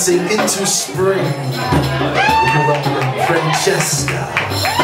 dancing into spring. London Francesca.